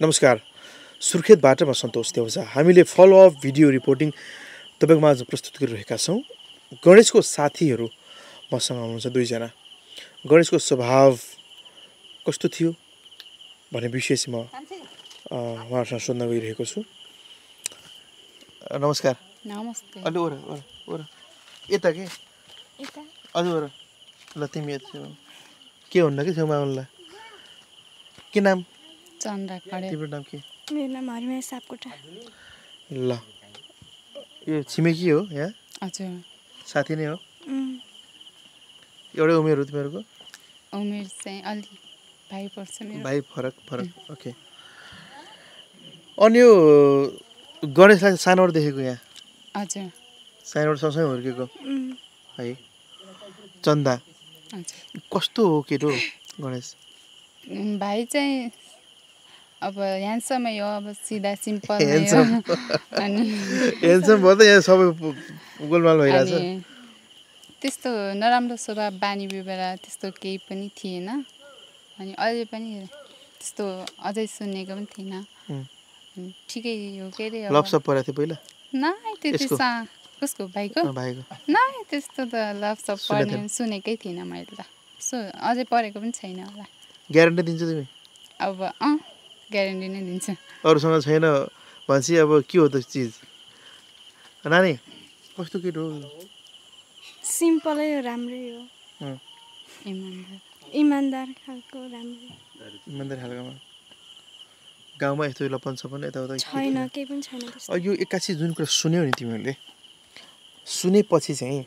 नमस्कार। सुर्खेतबाट म सन्तोष देउजा। हामीले फलोअप भिडियो रिपोर्टिङ तपाईँको माझ प्रस्तुत गरिरहेका छौँ। गणेशको साथीहरू मसँग हुनुहुन्छ दुईजना। गणेशको स्वभाव कस्तो थियो भन्ने विषय चाहिँ म अ, उहाँहरूसँग सोध्न गइरहेको छु। नमस्कार। नमस्ते। अलि ओर ओर ओर। यता के? ओर। ल तिमी। के हुन्न कि छेउमा आउनुलाई के नाम? चन्द्र खडे। तिम्रो नाम के? मेरो नाम हरिमाया सापकोटा ल। यो छिमेकी हो यहाँ हजुर साथी नै हो? एउटै उमेर हो तिमीहरूको उमेर चाहिँ अलि भाइ पर्छ मेरो। भाइ फरक फरक ओके। अनि यो गणेशलाई सानोबाट देखेको यहाँ हजुर सानोबाट सँगसँगै हुर्केको है चन्दा हजुर कस्तो हो केटो गणेश? भाइ चाहिँ अब ह्यान्डसमै हो अब सिधा सिम्पल. अनि हेन्सम भयो त यहाँ सबै पु- गोलमाल भइरहेछ। अनि त्यस्तो नराम्रो स्वभाव बानी व्यवहार त्यस्तो केही पनि थिएन। अनि अहिले पनि त्यस्तो अझै सुनेको पनि थिएन ठिकै हो के अरे परेको थियो पहिला? नाइ कसको भाइको? नाइ त्यस्तो त सुनेको पर्ने? सुनेकै थिइनँ मैले त। सो अझै परेको पनि छैन होला। ग्यारेन्टी दिन्छ तिमी? अब अँ। ग्यारेन्टी नै दिन्छु। अरूसँग छैन भनेपछि अब के हो त चिज? नानी कस्तो केटो हो? सिम्पलै हो राम्रै हो। इमान्दार। इमान्दार खालको राम्रै। इमान्दार खालकोमा। गाउँमा यस्तो लपन सपन यताउता छैन? केही पनि छैन यो एक्कासी जुन कुरा सुन्यौ नि तिमीहरूले सुनेपछि चाहिँ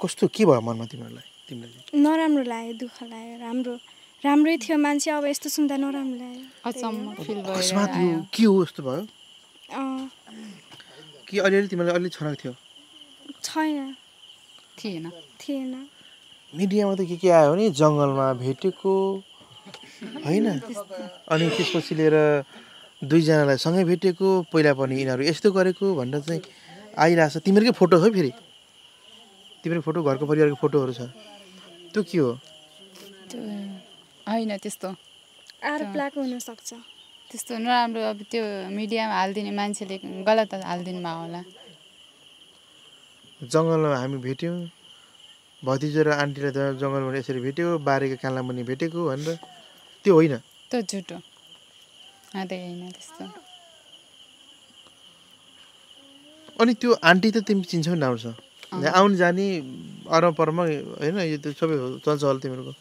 कस्तो के भयो मनमा तिमीहरूलाई तिमीलाई? नराम्रो लाग्यो दुःख लाग्यो राम्रो राम्रै थियो मान्छे अब यस्तो सुन्दा नराम्रो लाग्यो। अचम्म फिल भएर अकस्मात यो के हो यस्तो भयो? अँ, कि अलिअलि तिमीलाई अलिअलि छनक थियो? छैन। थिएन। थिएन। मिडियामा त के के आयो भने जङ्गलमा भेटेको होइन? अनि त्यसपछि लिएर दुईजनालाई सँगै भेटेको पहिला पनि यिनीहरू यस्तो गरेको भनेर चाहिँ आइरहेछ। तिमीहरूकै फोटो छ है फेरि। तिम्रो फोटो घरको परिवारको फोटोहरू छ। त्यो के हो? त्यो होइन त्यस्तो। आरोप हुनसक्छ त्यस्तो नराम्रो अब त्यो मिडियामा हालिदिने मान्छेले गलत हालिदिनु भयो होला। जङ्गलमा हामी भेट्यौँ। भतिजो र आन्टीलाई त जङ्गलबाट यसरी भेट्यो बारीको काँला मुनि भेटेको भनेर। त्यो होइन। त्यो झुटो। होइन त्यस्तो। अनि त्यो आन्टी त तिमी चिन्छौ नि यहाँ आउनु जाने अरमा परमा होइन यो त सबै हो चल्छ होला तिमीहरूको।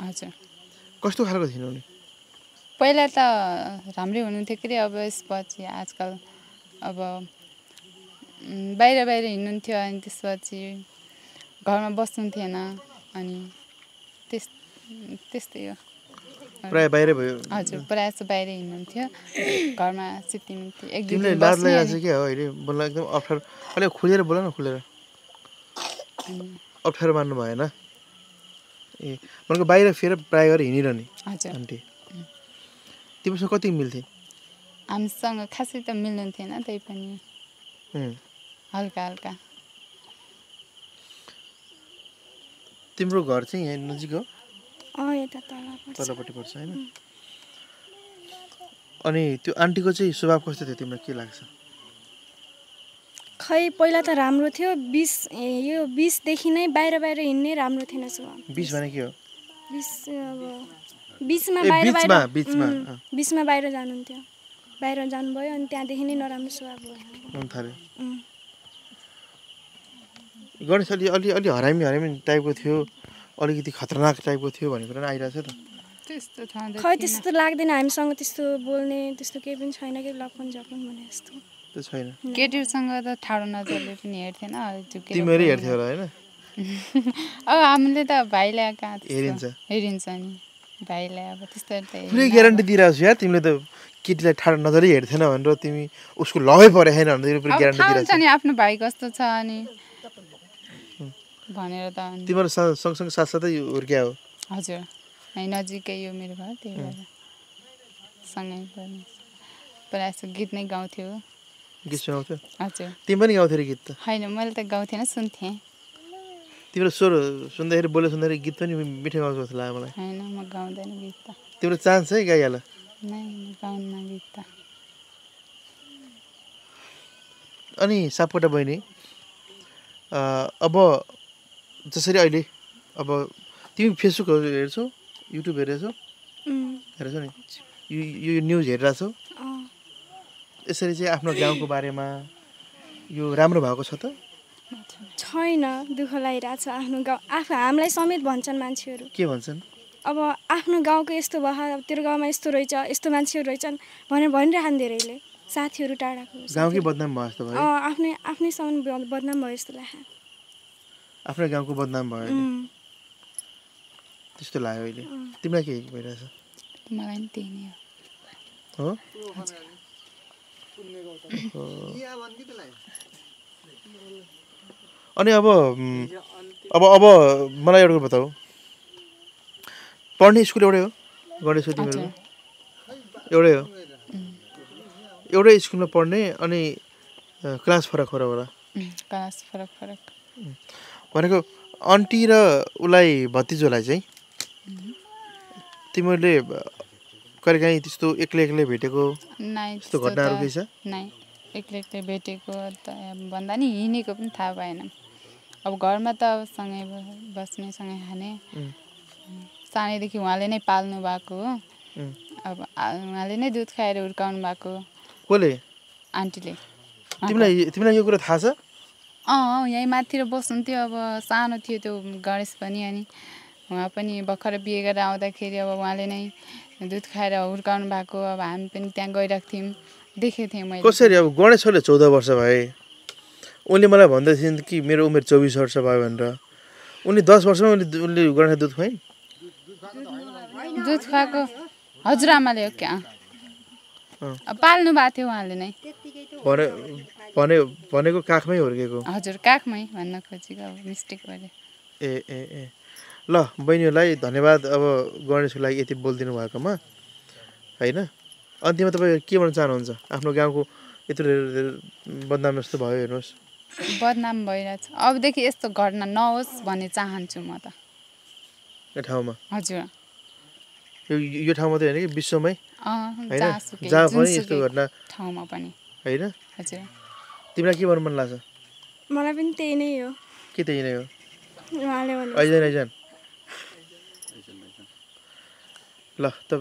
हजुर। कस्तो खालको थिएन उनी? पहिला त राम्रै हुनुहुन्थ्यो के अब यसपछि आजकल अब बाहिर बाहिर हिँड्नुहुन्थ्यो अनि त्यसपछि घरमा बस्नु थिएन अनि त्यस त्यस्तै हो। प्रायः बाहिरै भयो। हजुर प्रायः जस्तो बाहिर हिँड्नुहुन्थ्यो। घरमा सुतिनुहुन्थ्यो एक दुई तिमीलाई दिन लाज बस्ने लागिरहेको छ क्या हो अहिले बोल्न एकदम अप्ठ्यारो। अलिक खुलेर बोल न खुलेर। अप्ठ्यारो मान्नु भएन। ए भनेको बाहिर फेर प्रायः गरेर हिँडिरहने आन्टी। तिमीसँग कति मिल्थे हामीसँग खासै त मिल्नु थिएन त्यही पनि। हल्का हल्का। तिम्रो घर चाहिँ यहाँ नजिक हो? अँ यता तल पर्छ तलपट्टि पर्छ होइन? अनि त्यो आन्टीको चाहिँ स्वभाव कस्तो थियो? तिमीलाई के लाग्छ? खै पहिला त राम्रो थियो बिस ए, यो बिसदेखि नै बाहिर बाहिर हिँड्ने राम्रो थिएन बिस भने के हो? बिस अब बिचमा बाहिर बाहिर बिचमा, बाहिर जानुहुन्थ्यो। बाहिर जानुभयो अनि त्यहाँदेखि नै नराम्रो स्वभाव भयो। गणेश अलि अलि अलि हरामी हरामी टाइपको थियो अलिकति खतरनाक टाइपको थियो भन्ने कुरा पनि आइरहेको छ त। खै। त्यस्तो त लाग्दैन हामीसँग त्यस्तो बोल्ने त्यस्तो केही पनि छैन कि लपन झपन भने जस्तो। त्यो छैन। केटीहरूसँग त ठाडो नजरले पनि हेर्थेन तिमीहरू। हेर्थ्यौ होला होइन? अब हामीले त भाइलाई कहाँ हेरिन्छ। हेरिन्छ नि भाइलाई अब त्यस्तो त पुरै ग्यारेन्टी। दिइरहेको छु यार तिमीले त केटीलाई ठाडो नजरै हेर्थेन भनेर तिमी उसको लभै परे छैन भनेर पुरै ग्यारेन्टी दिइरहेको नि आफ्नो भाइ कस्तो छ अनि भनेर त सँग- सँगसँगै साथसाथै हुर्क्या हो। हजुर है नजिकै यो मेरो घर त्यही भएर सँगै पनि प्रायः जस्तो गीत नै गाउँथ्यो। गीत सुनाउँथ्यो। हजुर। तिमी पनि गाउँथ्यौ गीत त। होइन मैले त गाउँथेन सुन्थेँ। तिम्रो स्वर सुन्दाखेरि बोले सुन्दाखेरि गीत पनि मिठो गाउँछ जस्तो लाग्यो मलाई। होइन म गाउँदैन गीत त। तिम्रो चान्स है गाइहाल। गीत त। अनि सापकोटा बहिनी अब जसरी अहिले अब तिमी फेसबुकहरू हेर्छौ युट्युब हेरेछौ? हेरेछौ नि? यो यो न्युज हेरिरहेछौ? यसरी चाहिँ आफ्नो गाउँको बारेमा यो राम्रो भएको छ त? छैन दुःख लागिरहेछ आफ्नो गाउँ। आफू हामीलाई समेत भन्छन् मान्छेहरू। के भन्छन्? अब आफ्नो गाउँको यस्तो भयो अब तेरो गाउँमा यस्तो रहेछ यस्तो मान्छेहरू रहेछन् भनेर भनिरहन् धेरैले। साथीहरू टाढाको गाउँकै बदनाम भयो जस्तो भयो। अँ आफ्नै आफ्नैसम्म बदनाम भयो जस्तो लाग्यो। आफ्नै गाउँको बदनाम भयो त्यस्तो लाग्यो अहिले। तिमीलाई के भइरहेछ? मलाई पनि त्यही नै हो। हो? अनि अब अब अब मलाई एउटा बताऊ। पढ्ने स्कुल एउटै हो? गणेश तिमीहरूको एउटै हो? एउटै स्कुलमा पढ्ने अनि क्लास फरक फरक होला क्लास फरक फरक। भनेको आन्टी र उसलाई भतिजोलाई चाहिँ तिमीहरूले कहिलेकाहीँ त्यस्तो एक्लै एक्लै भेटेको त्यस्तो घटनाहरू केही छ? एक्लै एक्लै भेटेको त भन्दा नि हिँडेको पनि थाहा भएन। अब घरमा त अब सँगै बस्ने सँगै खाने. सानैदेखि उहाँले नै पाल्नु भएको हो. अब उहाँले नै दुध खाएर हुर्काउनु भएको। कसले? आन्टीले। तिमीलाई तिमीलाई यो कुरा थाहा छ? अँ यहीँ माथितिर बस्नुहुन्थ्यो अब सानो थियो त्यो गणेश पनि अनि। उहाँ पनि भर्खर बिहे गरेर आउँदाखेरि अब उहाँले नै दुध खाएर हुर्काउनु भएको अब हामी पनि त्यहाँ गइरहेको थियौँ। देखेको थिएँ मैले। कसरी अब गणेश सरले चौध वर्ष भए? उनले मलाई भन्दै थिइन् कि मेरो उमेर चौबिस वर्ष भयो भनेर। उनी दस वर्षमा उनले उनले गणेश दुध खुवाइन्? दुध खुवाएको हजुरआमाले हो क्या? पाल्नु भएको थियो उहाँले नै। भने भने भनेको काखमै हुर्केको। हजुर काखमै भन्न खोजेको मिस्टेक भयो ए ए ए। ल बहिनीहरूलाई धन्यवाद अब गणेशको लागि यति बोलिदिनु भएकोमा होइन? अन्त्यमा तपाईँ के भन्न चाहनुहुन्छ? आफ्नो गाउँको यत्रो बदनाम जस्तो भयो हेर्नुहोस्। बदनाम भइरहेछ। अबदेखि यस्तो घटना नहोस् भन्ने चाहन्छु म त। यो ठाउँमा? हजुर। यो यो ठाउँ मात्रै होइन कि विश्वमै? जहाँ पनि यस्तो घटना। ठाउँमा पनि। होइन? हजुर। तिमीलाई के भन्नु मन लाग्छ? मलाई पनि त्यही नै हो। के त्यही नै हो? आइजान आइजान ल त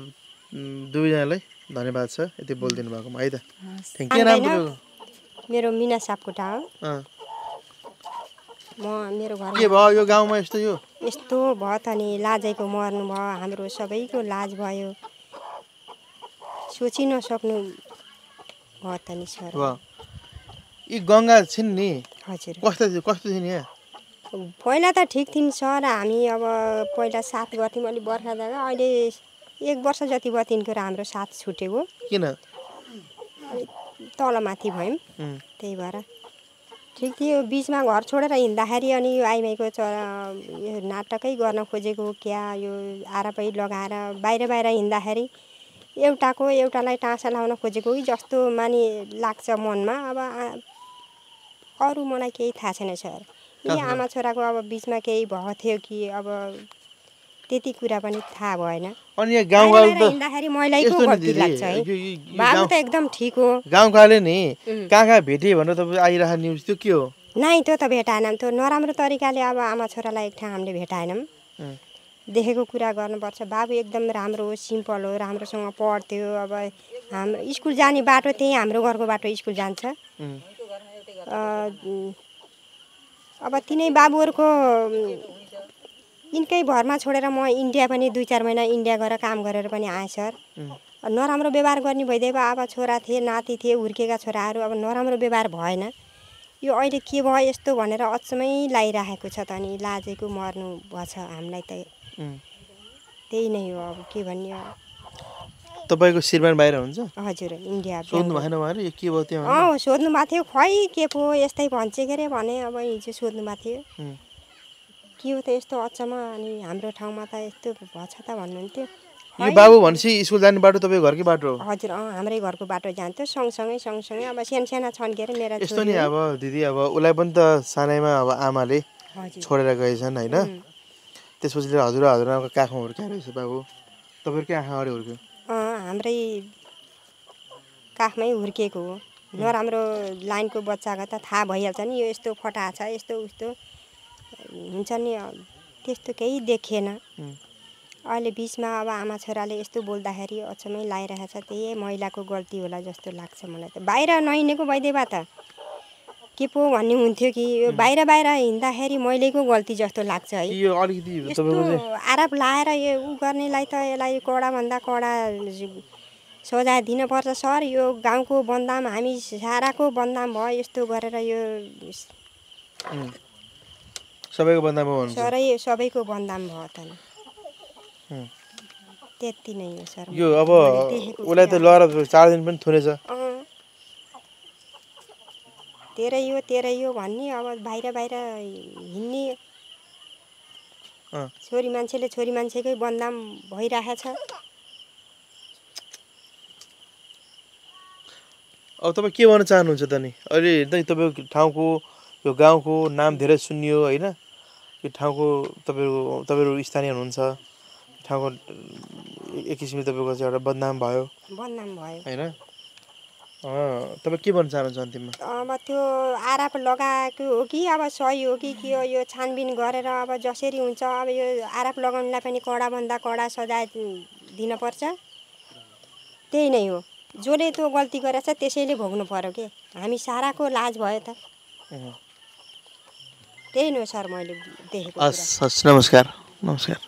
दुवैजनालाई धन्यवाद छ यति बोलिदिनु भएकोमा। है त। के नाम? तिम्रो मेरो मिना सापकोटा हो। म मेरो के घरमा भयो यो गाउँमा यस्तो यो? यस्तो भयो त नि लाजैको मर्नु भयो हाम्रो सबैको लाज भयो। सोचि नसक्नु भयो त नि सर। यी गङ्गा छिन् नि। हजुर। कस्तो थियो कस्तो थियो नि यहाँ? पहिला त ठिक थिइन् सर हामी अब पहिला साथ गर्थ्यौँ अलिक बर्खा जाँदा अहिले एक वर्ष जति भयो तिनको र हाम्रो साथ छुटेको। किन? तलमाथि भयौँ। त्यही भएर। ठिक थियो बिचमा घर छोडेर हिँड्दाखेरि अनि यो आइमाईको चरा यो नाटकै गर्न खोजेको क्या यो आरापै लगाएर बाहिर बाहिर हिँड्दाखेरि एउटाको एउटालाई टाँसा लाउन खोजेको कि जस्तो मानि लाग्छ मनमा। अब अरू मलाई केही थाहा छैन सर। यी कहाँ? आमा छोराको अब बिचमा केही भएको थियो कि अब त्यति कुरा पनि थाहा भएन। अनि हिँड्दाखेरि दिदी लाग्छ है। बाबु त एकदम ठिक हो। गाउँकाले नि. कहाँ कहाँ भेटेँ भनेर तपाईँ आइरहेको न्युज त्यो के हो? नै त्यो त भेटाएनौँ त्यो नराम्रो तरिकाले अब आमा छोरालाई एक ठाउँ हामीले भेटाएनौँ. देखेको कुरा गर्नुपर्छ। बाबु एकदम राम्रो हो सिम्पल हो राम्रोसँग पढ्थ्यो। अब हाम्रो स्कुल जाने बाटो त्यही हाम्रो घरको बाटो स्कुल जान्छ। अब तिनै बाबुहरूको यिनकै भरमा छोडेर म इन्डिया पनि दुई चार महिना इन्डिया गएर काम गरेर पनि आएँ सर. नराम्रो व्यवहार गर्ने भइदिए पो अब छोरा थिए नाति थिए हुर्केका छोराहरू अब नराम्रो व्यवहार भएन यो अहिले के भयो यस्तो भनेर अचम्मै लागिराखेको छ त अनि लाजेको मर्नु भएछ हामीलाई त। त्यही नै हो अब के भन्ने अब तपाईँको श्रीमान बाहिर हुन्छ हजुर इन्डिया सोध्नु भएन उहाँले के भयो त्यहाँ भनेर? अँ सोध्नु भएको थियो खै के पो यस्तै भन्छ के अरे भने अब हिजो सोध्नु भएको थियो. के हो त यस्तो अचम्म? अनि हाम्रो ठाउँमा त यस्तो भएछ त भन्नुहुन्थ्यो। यो बाबु भनेपछि स्कुल जाने बाटो तपाईँको घरकै बाटो हो? हजुर अँ हाम्रै घरको बाटो जान्थ्यो। सँगसँगै सँगसँगै। अब सानो साना छन् के अरे मेरा यस्तो नि। अब दिदी अब उसलाई पनि त सानैमा अब आमाले छोडेर गएछन् होइन. त्यसपछि हजुर हजुरआमाको काखमा हुर्काएर रहेछ बाबु? तपाईँहरूकै आँखा अगाडि हुर्क्यो? अँ हाम्रै काखमै हुर्किएको हो। नराम्रो लाइनको बच्चाको त थाहा भइहाल्छ नि यो यस्तो फटा छ यस्तो उस्तो। हुन्छ नि त्यस्तो केही देखिएन उम्. अहिले बिचमा अब आमा छोराले यस्तो बोल्दाखेरि अचम्मै लागिरहेछ त्यही महिलाको गल्ती होला जस्तो लाग्छ मलाई त। बाहिर नहिँडेको भइदिए त। के पो भन्ने हुन्थ्यो कि यो बाहिर बाहिर हिँड्दाखेरि मैलेको गल्ती जस्तो लाग्छ है। यो अलिकति आरोप लाएर यो उ गर्नेलाई त यसलाई कडाभन्दा कडा सजाय दिनुपर्छ। सर यो गाउँको बदनाम हामी साराको बदनाम भयो यस्तो गरेर यो. सबैको बन्दामा भन्नुहुन्छ सरै सबैको बदनाम भयो त. त्यति नै हो सर। यो अब उसलाई त लगाएर चार दिन पनि थुनेछ। तेरै हो तेरै हो भन्ने अब बाहिर बाहिर हिँड्ने। छोरी मान्छेले छोरी मान्छेकै बदनाम भइरहेछ। अब तपाईँ के भन्न चाहनुहुन्छ त नि? अहिले हेर्दा तपाईँको ठाउँको यो गाउँको नाम धेरै सुनियो होइन? यो ठाउँको तपाईँको तपाईँहरू स्थानीय हुनुहुन्छ। ठाउँको एक किसिमले तपाईँको चाहिँ एउटा बदनाम भयो। बदनाम भयो। होइन? तपाईँ के भन्न चाहनुहुन्छ अन्तिममा? अब त्यो आरोप लगाएको हो कि अब सही हो कि के हो यो छानबिन गरेर अब जसरी हुन्छ अब यो आरोप लगाउनेलाई पनि कडाभन्दा कडा सजाय दिनुपर्छ। त्यही नै हो। जसले त्यो गल्ती गरेछ त्यसैले भोग्नु पर्यो के? हामी साराको लाज भयो त। सर नमस्कार नमस्कार